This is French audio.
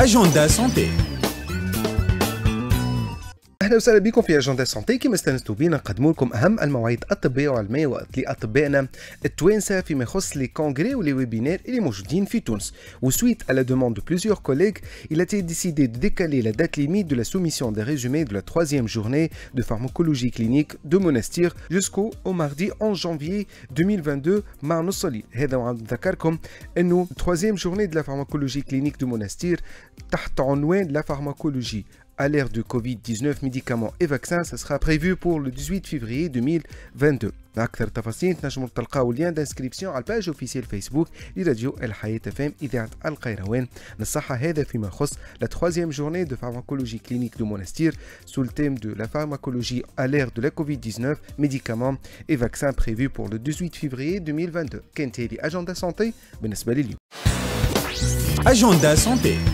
Agenda santé. اهلا وسهلا بكم في اجنده سانتي كما استانستوا بينا نقدموا لكم اهم المواعيد الطبيه والعلميه لاطبائنا التوانسه فيما يخص لي كونغري ولي ويبينار اللي موجودين في تونس وسويت à la demande de plusieurs collègues il a été décidé de décaler la date limite de la soumission des résumés de la troisième journée de pharmacologie clinique de Monastir jusqu'au au mardi 11 janvier 2022 مع نص الليل هذا نذكركم انه troisième journée de la pharmacologie clinique de Monastir تحت عنوان la pharmacologie à l'ère du Covid-19 médicaments et vaccins, ça sera prévu pour le 18 février 2022. أكثر تفاصيل تنجموا تلقاو اللين دانسكريبسيون على الباج اوفيسيال فيسبوك لراديو الحياة فام إذاعة القيروان للصحة هذا فيما يخص la troisième journée de pharmacologie clinique de Monastir sous le thème de la pharmacologie à l'ère de la Covid-19, médicaments et vaccins prévus pour le 18 février 2022. كانت هذه أجندة سانتي بالنسبة لي اليوم. Agenda santé.